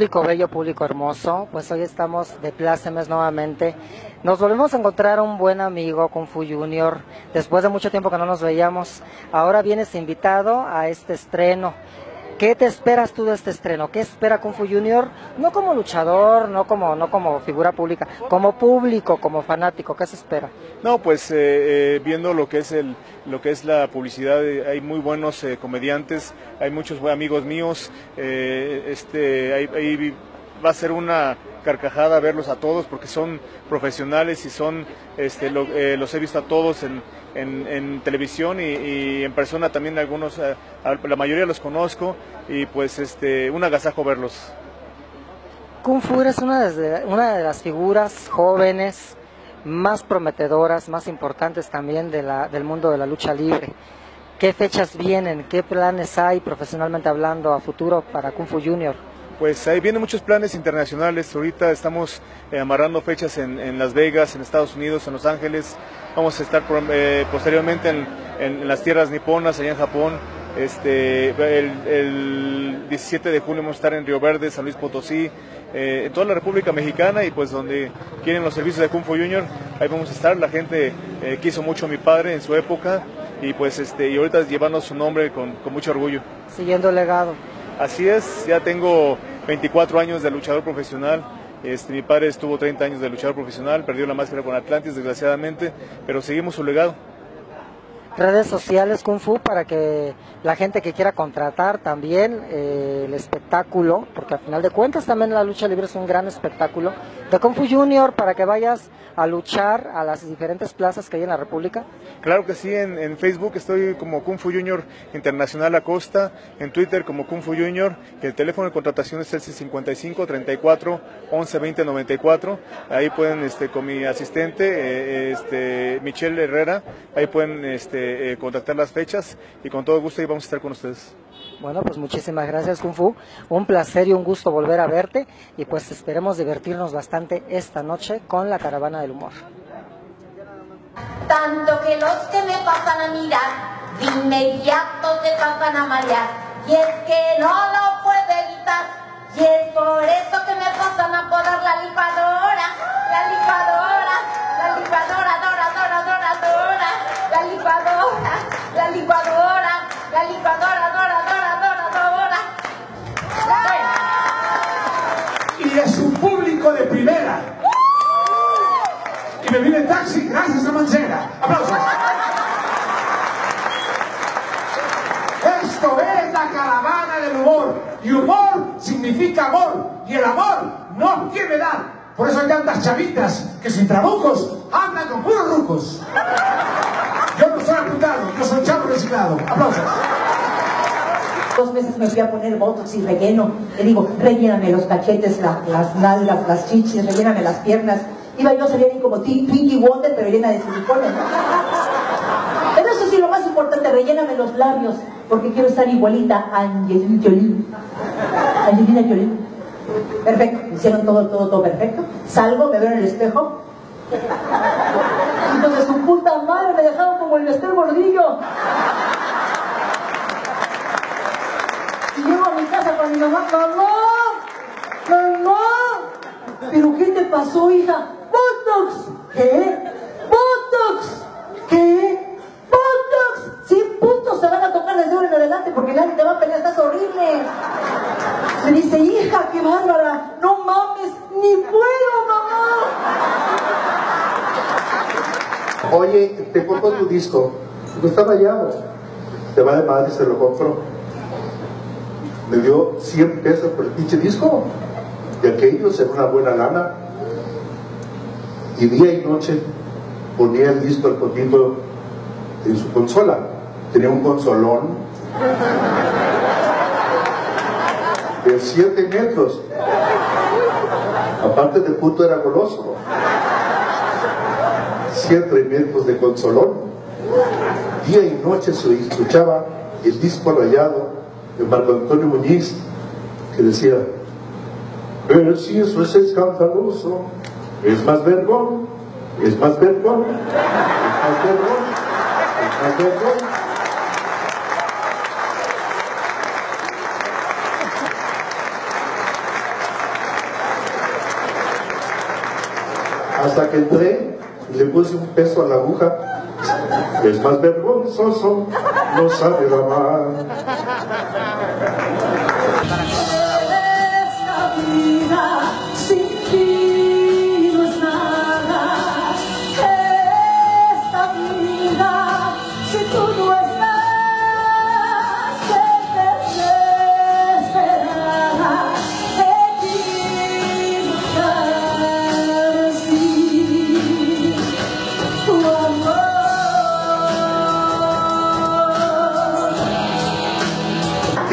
Público bello, público hermoso, pues hoy estamos de plácemes nuevamente. Nos volvemos a encontrar un buen amigo Kung Fu Junior, después de mucho tiempo que no nos veíamos. Ahora vienes invitado a este estreno. ¿Qué te esperas tú de este estreno? ¿Qué espera Kung Fu Junior? No como luchador, no como, no como figura pública, como público, como fanático, ¿qué se espera? No, pues eh, eh, viendo lo que es el, lo que es la publicidad, eh, hay muy buenos comediantes, hay muchos amigos míos, este, hay, hay- va a ser una carcajada verlos a todos porque son profesionales y son, este, lo- eh, los he visto a todos en, en- televisión y, en persona también algunos, eh, la mayoría los conozco y pues este, un agasajo verlos. Kung Fu es una de, una de las figuras jóvenes más prometedoras, más importantes también de la- del mundo de la lucha libre. ¿Qué fechas vienen? ¿Qué planes hay profesionalmente hablando a futuro para Kung Fu Junior? Pues ahí vienen muchos planes internacionales. Ahorita estamos eh, amarrando fechas en, en Las Vegas, en Estados Unidos, en Los Ángeles. Vamos a estar por- eh, posteriormente en, en- en las tierras niponas, allá en Japón. Este, el, el 17 de julio vamos a estar en Río Verde, San Luis Potosí, eh, en toda la República Mexicana y pues donde quieren los servicios de Kung Fu Junior, ahí vamos a estar. La gente quiso mucho a mi padre en su época y pues este, y ahorita llevando su nombre con, con mucho orgullo. Siguiendo el legado. Así es, ya tengo 24 años de luchador profesional. Este, mi padre estuvo 30 años de luchador profesional, perdió la máscara con Atlantis, desgraciadamente, pero seguimos su legado. Redes sociales Kung Fu para que la gente que quiera contratar también eh, el espectáculo, porque al final de cuentas también la lucha libre es un gran espectáculo, de Kung Fu Junior para que vayas a luchar a las diferentes plazas que hay en la República. Claro que sí, en, Facebook estoy como Kung Fu Junior Internacional Acosta, en Twitter como Kung Fu Junior, y el teléfono de contratación es el 55 34 11 20 94. Ahí pueden, este, con mi asistente, eh, este, Michelle Herrera, ahí pueden este, eh, contactar las fechas y con todo gusto ahí vamos a estar con ustedes. Bueno, pues muchísimas gracias Kung Fu, un placer y un gusto volver a verte y pues esperemos divertirnos bastante esta noche con la caravana del humor. Tanto que los que me pasan a mirar, de inmediato se pasan a marear. Y es que no lo puedo evitar. Y es por eso que me pasan a podar la licuadora. La licuadora, la licuadora, dora, dora, dora, dora. La licuadora, licuadora, la licuadora, dora, dora, dora, dora. y de su público de primera. Y me vine en taxi gracias a Mancera. ¡Aplausos! Esto es la caravana del humor. Y humor significa amor. Y el amor no tiene edad. Por eso hay tantas chavitas que sin trabucos andan con puros rucos. Yo no soy chavo reciclado. ¡Aplausos! Dos veces me fui a poner botox y relleno. Le digo, relléname los cachetes, la- las nalgas, las chichis, relléname las piernas. Iba yo a salir ahí como Twinkie Wonder, pero llena de silicona. Pero eso sí, lo más importante, relléname los labios, porque quiero estar igualita a Angelina Jolie. Angelina Jolie. Perfecto, hicieron todo, todo, todo perfecto. Salgo, me veo en el espejo. Entonces, su puta madre me dejaron como el Lester Gordillo. Y llego a mi casa con mi mamá, mamá, mamá, ¿pero qué te pasó, hija? ¡Botox! ¿Qué? ¡Botox! ¿Qué? ¡Botox! Sí, puntos te van a tocar desde ahora en adelante porque nadie te va a pelear, estás horrible. Me dice, hija, qué bárbara, no mames, ni puedo, mamá. Oye, te compro tu disco. Está rayado. Te va de madre se lo compro. Me dio 100 pesos por el pinche disco. De aquellos en una buena lana. Y día y noche ponía el disco al potito en su consola. Tenía un consolón de 7 metros. Aparte de puto era goloso cientos de de consolón. Día y noche se escuchaba el disco rayado de Marco Antonio Muñiz que decía, pero si eso es escandaloso, es más vergón, es más vergón, es más vergón, es más vergón. Hasta que entré y le puse un peso a la aguja. Es más vergonzoso, no sabe amar. Esta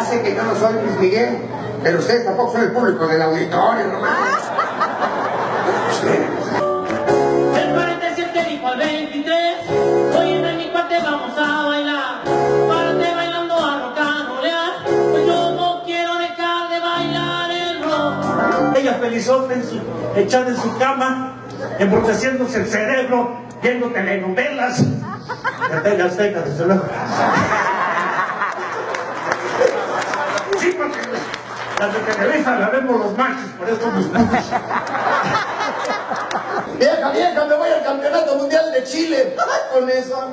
Ya sé que yo no soy Luis Miguel, pero ustedes tampoco son el público del auditorio, no. El 47 dijo al 23, hoy en mi cuate vamos a bailar. Párate bailando a rocarolear, pues yo no quiero dejar de bailar el rock. Ella felizota en su, echada en su cama, embruteciéndose el cerebro, viendo telenovelas. Azteca, desde luego. Sí, porque las de Televisa las vemos los machos, por eso putos. Vieja, vieja, me voy al campeonato mundial de Chile. Con eso.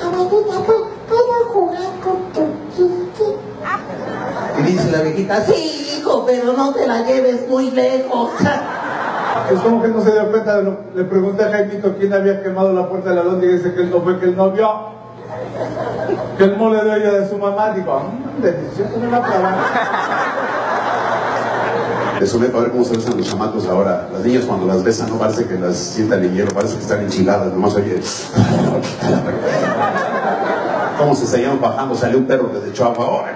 ¿Puedo jugar con tu Y dice la viejita, sí, hijo, pero no te la lleves muy lejos. Pues como que no se dio cuenta de lo Le pregunté a Jaimito quién había quemado la puerta de la lóndiga y dice que él no fue, que él no vio. Que el mole de ella de su mamá. Digo, mmm, delicioso, no la. Eso me ver cómo se besan los chamacos ahora. Las niñas cuando las besan no parece que las sientan en hielo, parece que están enchiladas, nomás oye. Cómo se seguían bajando, salió un perro que se echó agua. Ahora.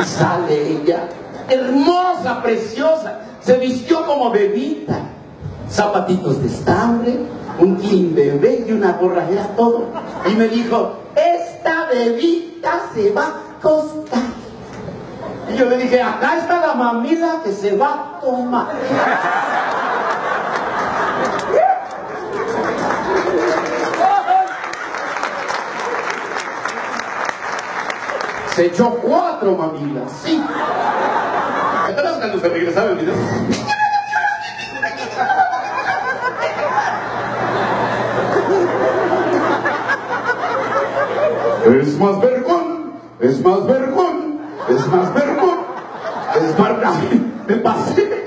Y sale ella, hermosa, preciosa, se vistió como bebita. Zapatitos de estambre, un clean bebé y una gorra, era todo. Y me dijo, esta bebita se va a costar. Y yo le dije, acá está la mamila que se va a tomar. Se echó cuatro mamilas, sí. ¿Te acuerdas cuando se regresaba el video? Es más vergón, es más vergón, es más vergón, es más Ay, Me pasé.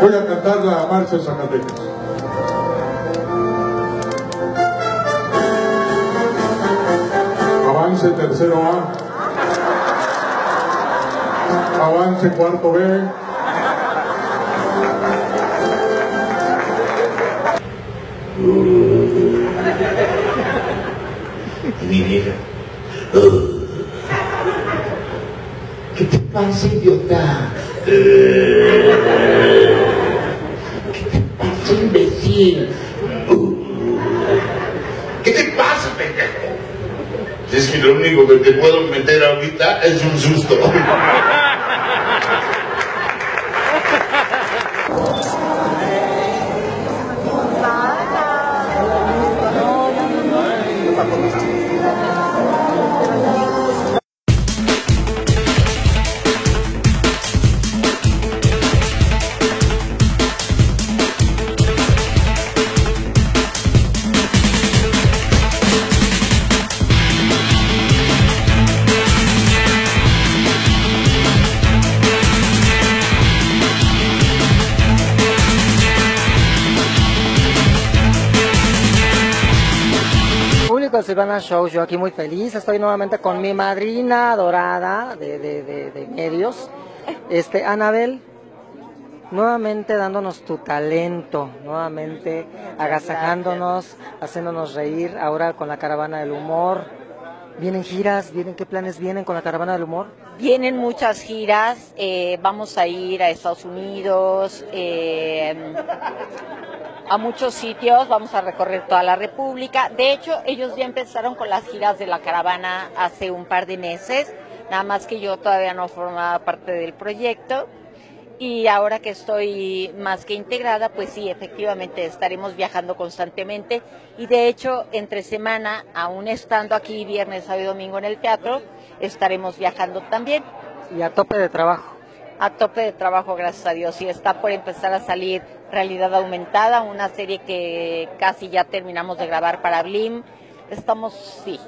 Voy a cantar la marcha de Zacatecas. Avance tercero A. Avance cuarto B. Mi vieja. ¿Qué te pasa, idiota? ¿Qué te pasa, imbécil? ¿Qué te pasa, pendejo? Es que lo único que te puedo meter ahorita es un susto. De Silvana Show, yo aquí muy feliz, estoy nuevamente con mi madrina dorada de, de- de- de medios, este Anabel, nuevamente dándonos tu talento, nuevamente agasajándonos, haciéndonos reír, ahora con la caravana del humor. ¿Vienen giras? ¿Vienen qué planes vienen con la caravana del humor? Vienen muchas giras, eh, vamos a ir a Estados Unidos, eh, a muchos sitios, vamos a recorrer toda la República. De hecho, ellos ya empezaron con las giras de la caravana hace un par de meses, nada más que yo todavía no formaba parte del proyecto. Y ahora que estoy más que integrada, pues sí, efectivamente estaremos viajando constantemente. Y de hecho, entre semana, aún estando aquí viernes, sábado y domingo en el teatro, estaremos viajando también. Y a tope de trabajo. a tope de trabajo, gracias a Dios, y está por empezar a salir Realidad Aumentada, una serie que casi ya terminamos de grabar para Blim. Estamos, sí,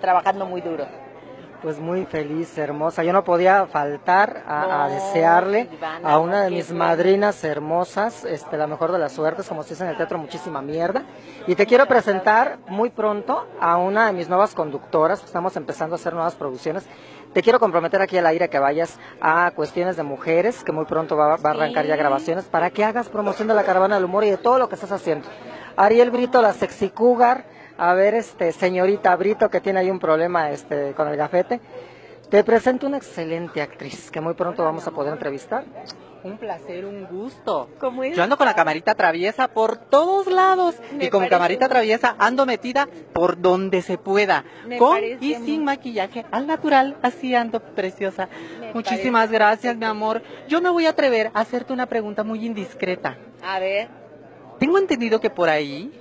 trabajando muy duro. Pues muy feliz, hermosa. Yo no podía faltar a, desearle Ivana, a una de mis madrinas hermosas, este, la mejor de las suertes, como se dice en el teatro, muchísima mierda. Y te quiero presentar muy pronto a una de mis nuevas conductoras. Estamos empezando a hacer nuevas producciones. Te quiero comprometer aquí al aire que vayas a Cuestiones de Mujeres, que muy pronto va, va a arrancar ya grabaciones, para que hagas promoción de la Caravana del Humor y de todo lo que estás haciendo. Ariel Brito, la sexy cougar. A ver, este, señorita Brito, que tiene ahí un problema este, con el gafete. Te presento una excelente actriz que muy pronto vamos a poder entrevistar. Un placer, un gusto. ¿Cómo es? Yo ando con la camarita traviesa por todos lados Me y parece camarita traviesa ando metida por donde se pueda, Me con y muy- sin maquillaje, al natural, así ando preciosa. Me Muchísimas parece gracias, mi amor. Yo me voy a atrever a hacerte una pregunta muy indiscreta. A ver, Tengo entendido que por ahí,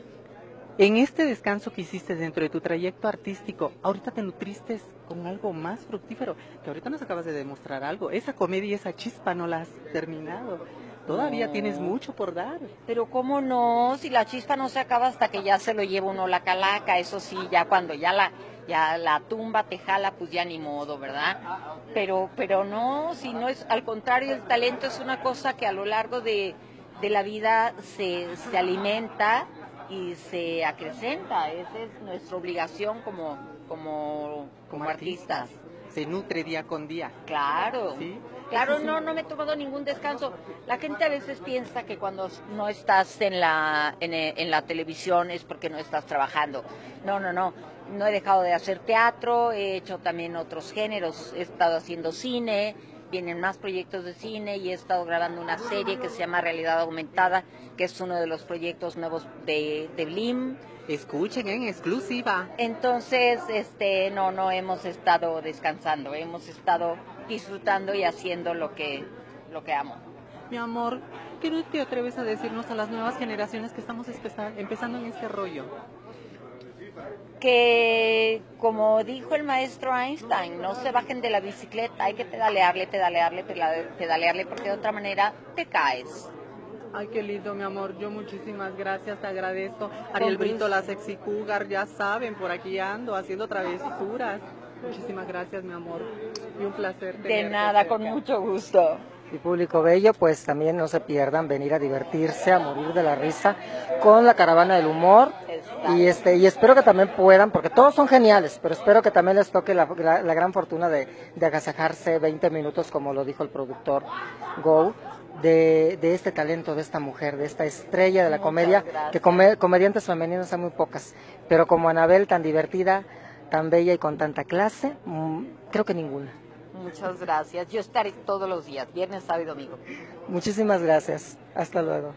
en este descanso que hiciste dentro de tu trayecto artístico, ahorita te nutriste con algo más fructífero, que ahorita nos acabas de demostrar algo. Esa comedia y esa chispa no la has terminado. Todavía No. tienes mucho por dar. pero cómo no, si la chispa no se acaba hasta que ya se lo lleva uno la calaca, eso sí, ya cuando ya la ya la tumba te jala, pues ya ni modo, ¿verdad? Pero pero no, si no es al contrario, el talento es una cosa que a lo largo de, de la vida se, se alimenta y se acrecenta, esa es nuestra obligación como como como artistas. Se nutre día con día. Claro. ¿Sí? Claro, no, no me he tomado ningún descanso. La gente a veces piensa que cuando no estás en la, en, eh, en la televisión es porque no estás trabajando. No, no, no. No he dejado de hacer teatro, he hecho también otros géneros. He estado haciendo cine, vienen más proyectos de cine y he estado grabando una serie que se llama Realidad Aumentada, que es uno de los proyectos nuevos de, de Blim. Escuchen en exclusiva. Entonces, este, no, no hemos estado descansando, hemos estado disfrutando y haciendo lo que, lo que amo. Mi amor, ¿qué no te atreves a decirnos a las nuevas generaciones que estamos empeza- empezando en este rollo? Que, como dijo el maestro Einstein, no se bajen de la bicicleta, hay que pedalearle, pedalearle, pedale- pedalearle, porque de otra manera te caes. Ay, qué lindo, mi amor. Yo muchísimas gracias, te agradezco. Ariel Brito, la sexy cougar, ya saben, por aquí ando haciendo travesuras. Muchísimas gracias, mi amor. Y un placer. De nada, con mucho gusto. Y público bello, pues también no se pierdan venir a divertirse, a morir de la risa con la caravana del humor. Y este y espero que también puedan, porque todos son geniales, pero espero que también les toque la, la- la gran fortuna de, de agasajarse 20 minutos, como lo dijo el productor Go, de, de este talento de esta mujer, de esta estrella de la Muchas comedia, gracias. que come- comediantes femeninas hay muy pocas, pero como Anabel, tan divertida, tan bella y con tanta clase, mm, creo que ninguna. Muchas gracias. Yo estaré todos los días, viernes, sábado y domingo. Muchísimas gracias. Hasta luego.